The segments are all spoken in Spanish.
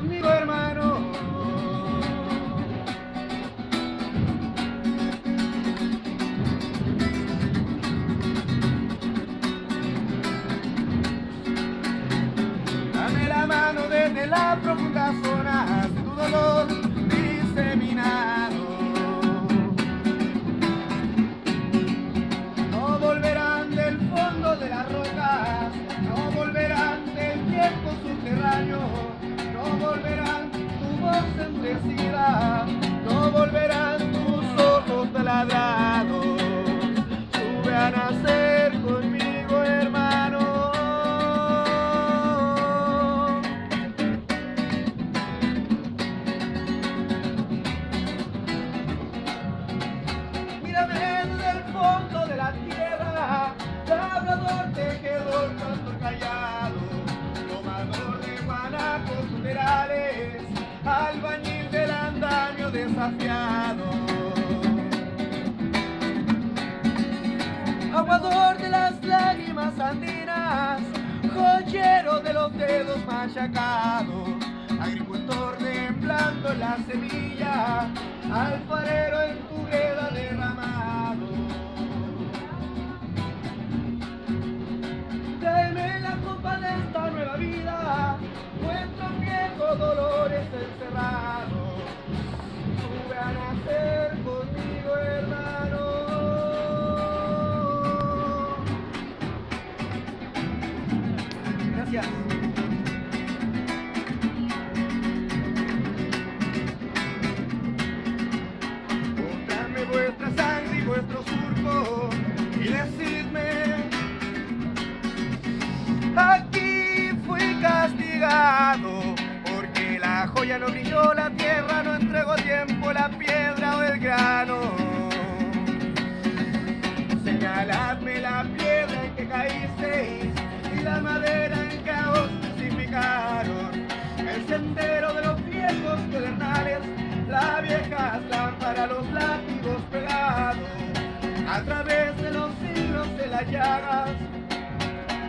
conmigo, hermano. Dame la mano desde la profunda zona de tu dolor. Aguador de las lágrimas andinas, joyero de los dedos machacados, agricultor temblando la semilla, alfarero en tu greda derramado. Tráeme la copa de esta nueva vida, nuestros viejos dolores encerrados. Gracias. Vuestra sangre y vuestro surco y decidme Aquí fui castigado porque la joya no brilló, la tierra no A través de los siglos de las llagas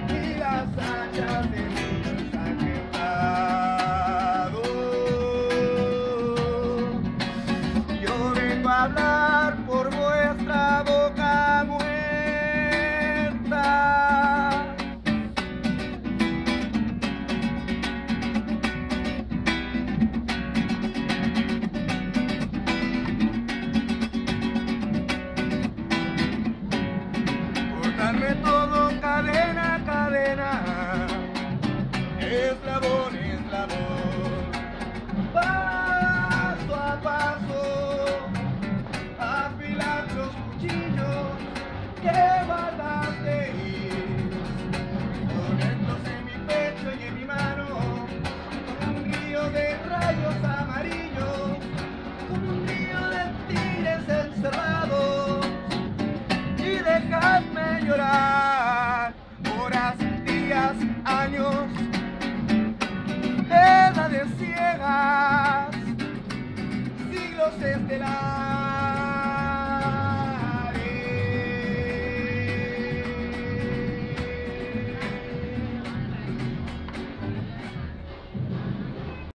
y las hachas de mi ensangrentado. Yo vengo a hablar Cortarme todo cadena a cadena. Eslabón, eslabón. Paso a paso. Afilar los cuchillos que guardasteis. Ponerlos en mi pecho y en mi mano. Un río de rayos amarillos. Horas, días, años, edades ciegas, siglos estelares.